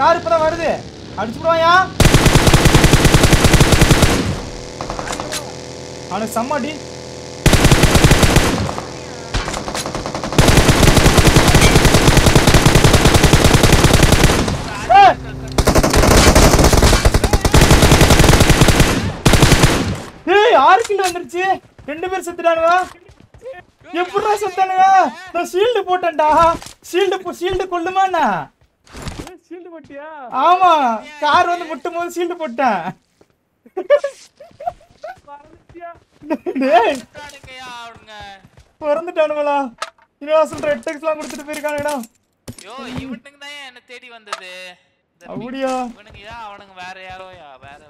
Car இப்பதான் வருது. அடிச்சு விடுவாயா அவனுக்கு செம்மடி. ஏய்! ஏய் ஆறு கிலோ வந்துருச்சு. ரெண்டு பேர் செத்துட்டானுவா? எப்படிடா செத்தானுங்க நான் ஷீல்டு போட்டேன்டா. ஷீல்டு ஷீல்டு கொல்லுமாண்ணா? ஷீல்டு போட்டியா? ஆமா கார் வந்து முட்டும் போது ஷீல்டு போட்டேன். பிறந்துட்டானுங்களா? யூனிவர்சல் ரெட் டெக்ஸ்லாம் கொடுத்துட்டு போயிருக்கானுங்கடா. யோ இவனுங்க தான் என்ன தேடி வந்தது. அப்படியா? இவனுங்க யா அவனுங்க வேற யாரோயா வேற வேற